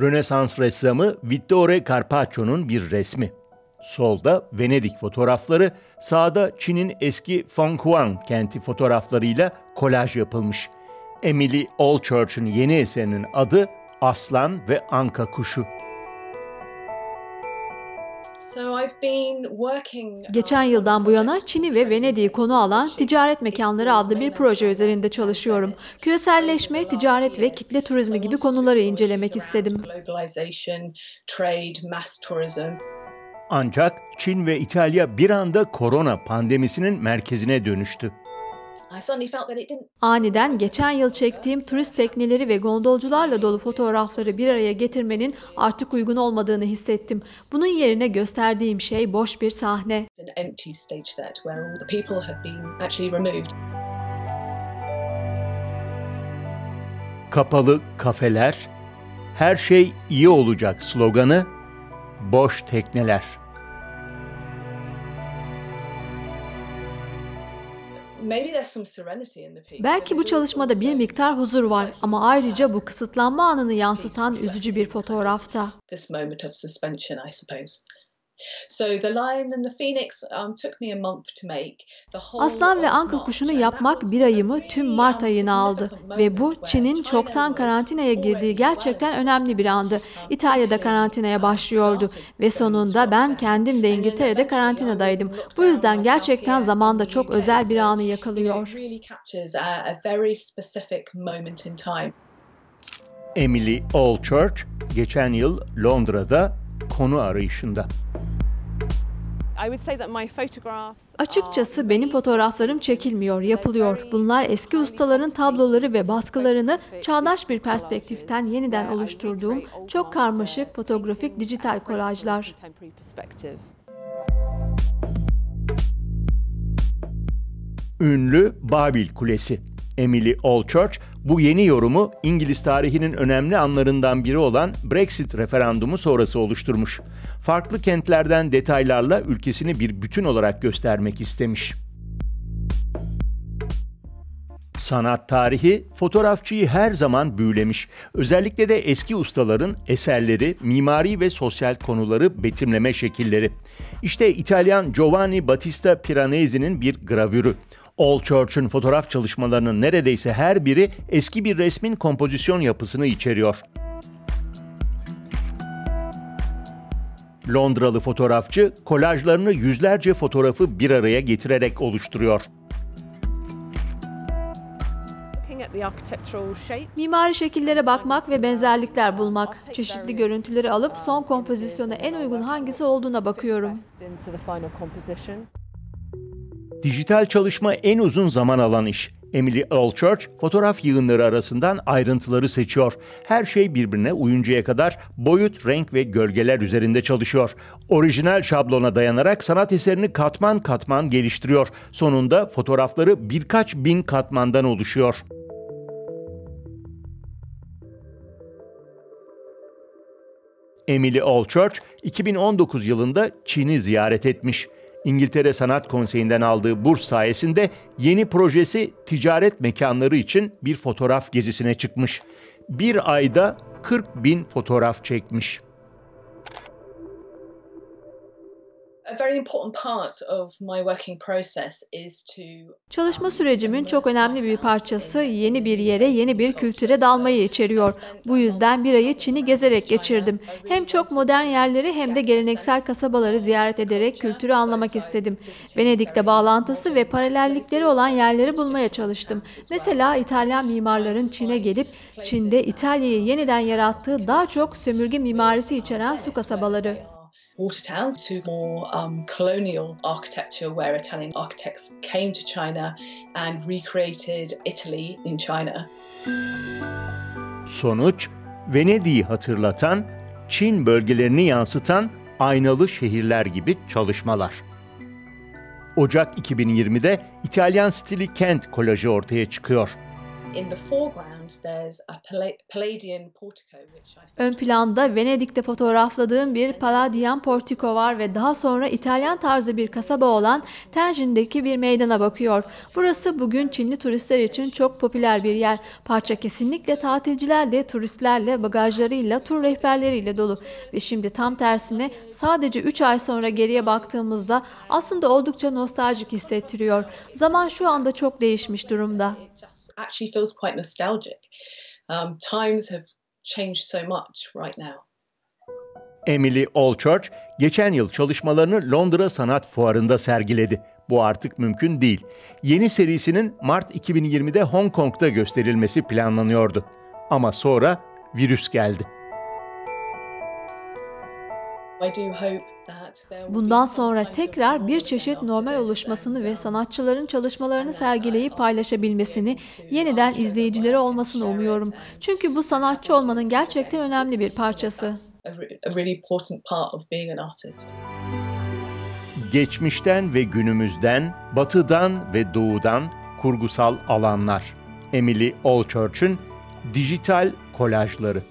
Rönesans ressamı Vittore Carpaccio'nun bir resmi. Solda Venedik fotoğrafları, sağda Çin'in eski Fenghuang kenti fotoğraflarıyla kolaj yapılmış. Emily Allchurch'un yeni eserinin adı Aslan ve Anka Kuşu. Geçen yıldan bu yana Çin'i ve Venedik'i konu alan Ticaret Mekanları adlı bir proje üzerinde çalışıyorum. Küreselleşme, ticaret ve kitle turizmi gibi konuları incelemek istedim. Ancak Çin ve İtalya bir anda korona pandemisinin merkezine dönüştü. Aniden geçen yıl çektiğim turist tekneleri ve gondolcularla dolu fotoğrafları bir araya getirmenin artık uygun olmadığını hissettim. Bunun yerine gösterdiğim şey boş bir sahne. Kapalı kafeler, her şey iyi olacak sloganı, boş tekneler. Belki bu çalışmada bir miktar huzur var ama ayrıca bu kısıtlanma anını yansıtan üzücü bir fotoğrafta. Aslan ve anka kuşunu yapmak bir ayımı tüm Mart ayını aldı ve bu Çin'in çoktan karantinaya girdiği gerçekten önemli bir andı. İtalya'da karantinaya başlıyordu ve sonunda ben kendim de İngiltere'de karantinadaydım. Bu yüzden gerçekten zamanda çok özel bir anı yakalıyor. Emily Allchurch geçen yıl Londra'da konu arayışında. Açıkçası benim fotoğraflarım çekilmiyor, yapılıyor. Bunlar eski ustaların tabloları ve baskılarını çağdaş bir perspektiften yeniden oluşturduğum çok karmaşık fotoğrafik dijital kolajlar. Ünlü Babil Kulesi Emily Allchurch bu yeni yorumu İngiliz tarihinin önemli anlarından biri olan Brexit referandumu sonrası oluşturmuş. Farklı kentlerden detaylarla ülkesini bir bütün olarak göstermek istemiş. Sanat tarihi fotoğrafçıyı her zaman büyülemiş. Özellikle de eski ustaların eserleri, mimari ve sosyal konuları betimleme şekilleri. İşte İtalyan Giovanni Battista Piranesi'nin bir gravürü. All Church'un fotoğraf çalışmalarının neredeyse her biri eski bir resmin kompozisyon yapısını içeriyor. Londralı fotoğrafçı kolajlarını yüzlerce fotoğrafı bir araya getirerek oluşturuyor. Mimari şekillere bakmak ve benzerlikler bulmak, çeşitli görüntüleri alıp son kompozisyona en uygun hangisi olduğuna bakıyorum. Dijital çalışma en uzun zaman alan iş. Emily Allchurch fotoğraf yığınları arasından ayrıntıları seçiyor. Her şey birbirine uyuncaya kadar boyut, renk ve gölgeler üzerinde çalışıyor. Orijinal şablona dayanarak sanat eserini katman katman geliştiriyor. Sonunda fotoğrafları birkaç bin katmandan oluşuyor. Emily Allchurch 2019 yılında Çin'i ziyaret etmiş. İngiltere Sanat Konseyi'nden aldığı burs sayesinde yeni projesi ticaret mekanları için bir fotoğraf gezisine çıkmış. Bir ayda 40 bin fotoğraf çekmiş. Çalışma sürecimin çok önemli bir parçası yeni bir yere, yeni bir kültüre dalmayı içeriyor. Bu yüzden bir ayı Çin'i gezerek geçirdim. Hem çok modern yerleri hem de geleneksel kasabaları ziyaret ederek kültürü anlamak istedim. Venedik'te bağlantısı ve paralellikleri olan yerleri bulmaya çalıştım. Mesela İtalyan mimarların Çin'e gelip Çin'de İtalya'yı yeniden yarattığı daha çok sömürge mimarisi içeren su kasabaları water towns to more um, colonial architecture where Italian architects came to China and recreated Italy in China. Sonuç, Venedik'i hatırlatan, Çin bölgelerini yansıtan aynalı şehirler gibi çalışmalar. Ocak 2020'de İtalyan stili kent kolajı ortaya çıkıyor. Ön planda Venedik'te fotoğrafladığım bir Palladian portiko var ve daha sonra İtalyan tarzı bir kasaba olan Tenjin'deki bir meydana bakıyor. Burası bugün Çinli turistler için çok popüler bir yer. Parça kesinlikle tatilcilerle, turistlerle, bagajlarıyla, tur rehberleriyle dolu. Ve şimdi tam tersine sadece 3 ay sonra geriye baktığımızda aslında oldukça nostaljik hissettiriyor. Zaman şu anda çok değişmiş durumda. Um, times have changed so much right now. Emily Allchurch geçen yıl çalışmalarını Londra Sanat Fuarı'nda sergiledi. Bu artık mümkün değil. Yeni serisinin Mart 2020'de Hong Kong'da gösterilmesi planlanıyordu. Ama sonra virüs geldi. Bundan sonra tekrar bir çeşit normal oluşmasını ve sanatçıların çalışmalarını sergileyip paylaşabilmesini, yeniden izleyicileri olmasını umuyorum. Çünkü bu sanatçı olmanın gerçekten önemli bir parçası. Geçmişten ve günümüzden, batıdan ve doğudan kurgusal alanlar. Emily Allchurch'un dijital kolajları.